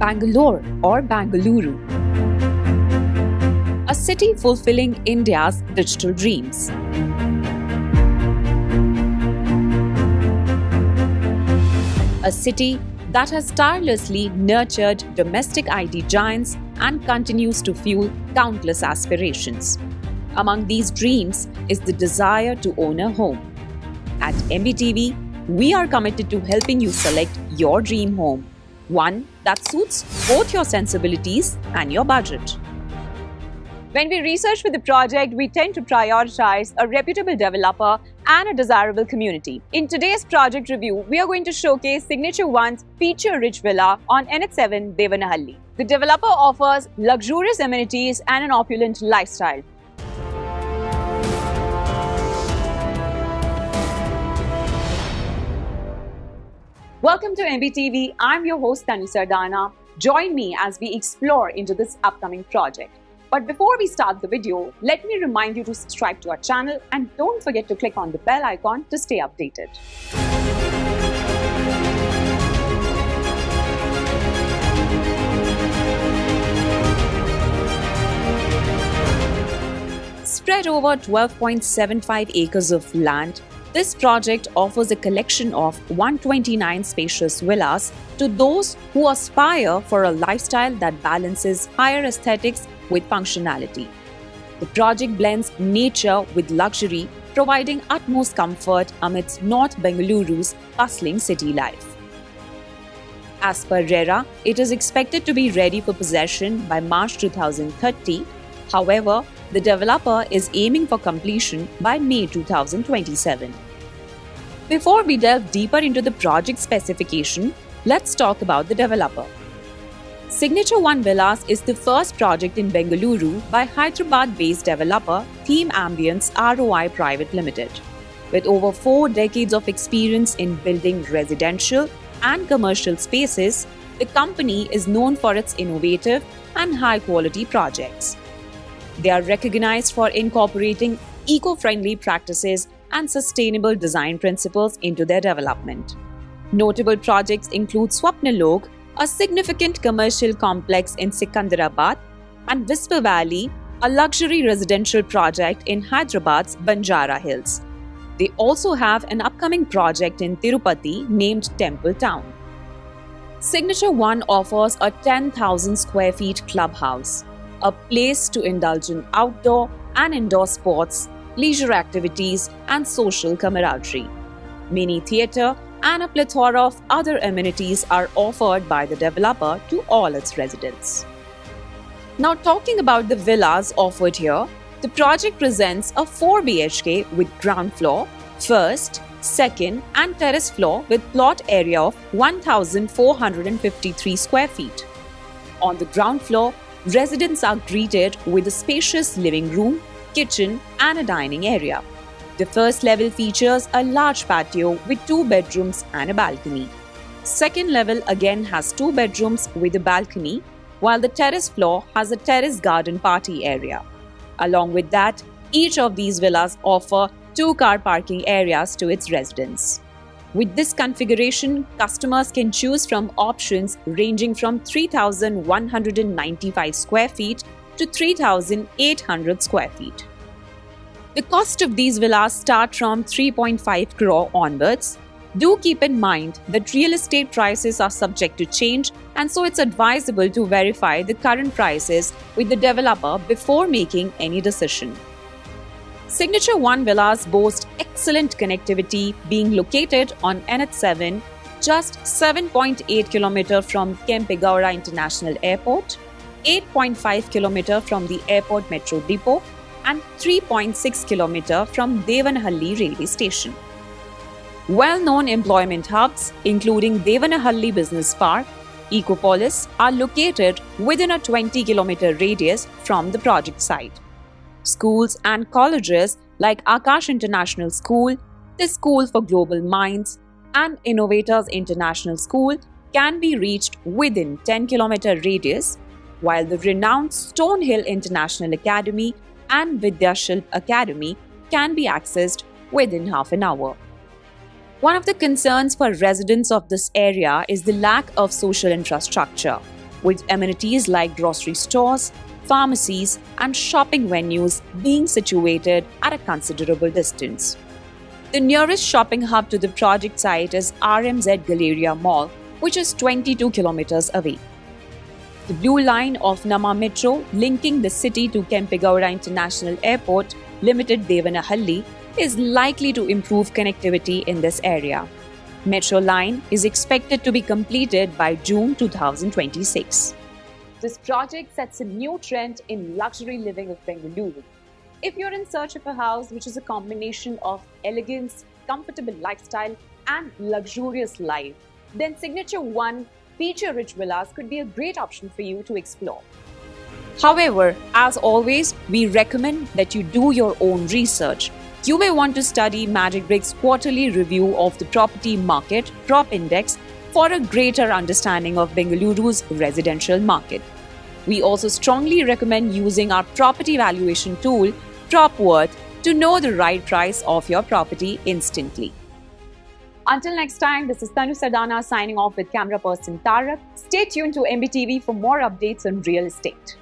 Bangalore or Bangalore. A city fulfilling India's digital dreams. A city that has tirelessly nurtured domestic IT giants and continues to fuel countless aspirations. Among these dreams is the desire to own a home. At MBTV, we are committed to helping you select your dream home, one that suits both your sensibilities and your budget. When we research for the project, we tend to prioritize a reputable developer and a desirable community. In today's project review, we are going to showcase Signature One's feature-rich villa on NH7 Devanahalli. The developer offers luxurious amenities and an opulent lifestyle. Welcome to MBTV. I'm your host Tanu Sardana. Join me as we explore into this upcoming project. But before we start the video, let me remind you to subscribe to our channel and don't forget to click on the bell icon to stay updated. Spread over 12.75 acres of land, this project offers a collection of 129 spacious villas to those who aspire for a lifestyle that balances higher aesthetics with functionality. The project blends nature with luxury, providing utmost comfort amidst North Bengaluru's bustling city life. As per RERA, it is expected to be ready for possession by March 2030. However, the developer is aiming for completion by May 2027. Before we delve deeper into the project specification, let's talk about the developer. Signature One Villas is the first project in Bengaluru by Hyderabad-based developer Theme Ambience ROI Private Limited. With over four decades of experience in building residential and commercial spaces, the company is known for its innovative and high-quality projects. They are recognized for incorporating eco-friendly practices and sustainable design principles into their development. Notable projects include Swapnalok, a significant commercial complex in Secunderabad, and Whisper Valley, a luxury residential project in Hyderabad's Banjara Hills. They also have an upcoming project in Tirupati named Temple Town. Signature One offers a 10,000 square feet clubhouse, a place to indulge in outdoor and indoor sports, leisure activities, and social camaraderie. Mini theatre and a plethora of other amenities are offered by the developer to all its residents. Now, talking about the villas offered here, the project presents a 4 BHK with ground floor, first, second, and terrace floor with plot area of 1,453 square feet. On the ground floor, residents are greeted with a spacious living room, kitchen, and a dining area. The first level features a large patio with two bedrooms and a balcony. Second level again has two bedrooms with a balcony, while the terrace floor has a terrace garden party area. Along with that, each of these villas offer two car parking areas to its residents. With this configuration, customers can choose from options ranging from 3,195 square feet to 3,800 square feet. The cost of these villas start from 3.5 crore onwards. Do keep in mind that real estate prices are subject to change and so it's advisable to verify the current prices with the developer before making any decision. Signature One Villas boast excellent connectivity being located on NH7 just 7.8 km from Kempegowda International Airport, 8.5 km from the airport metro depot and 3.6 km from Devanahalli railway station. Well-known employment hubs including Devanahalli Business Park, Ecopolis are located within a 20 km radius from the project site. Schools and colleges like Akash International School, the School for Global Minds, and Innovators International School can be reached within 10 km radius, while the renowned Stonehill International Academy and Vidyashilp Academy can be accessed within half an hour. One of the concerns for residents of this area is the lack of social infrastructure. With amenities like grocery stores, pharmacies, and shopping venues being situated at a considerable distance. The nearest shopping hub to the project site is RMZ Galleria Mall, which is 22 kilometers away. The blue line of Namma Metro, linking the city to Kempegowda International Airport, Limited Devanahalli, is likely to improve connectivity in this area. Metro line is expected to be completed by June 2026. This project sets a new trend in luxury living of Bengaluru. If you're in search of a house which is a combination of elegance, comfortable lifestyle, and luxurious life, then Signature One feature rich villas could be a great option for you to explore. However, as always, we recommend that you do your own research you may want to study Magicbricks' quarterly review of the property market, PropIndex, for a greater understanding of Bengaluru's residential market. We also strongly recommend using our property valuation tool, PropWorth, to know the right price of your property instantly. Until next time, this is Tanu Sardana signing off with camera person Tarak. Stay tuned to MBTV for more updates on real estate.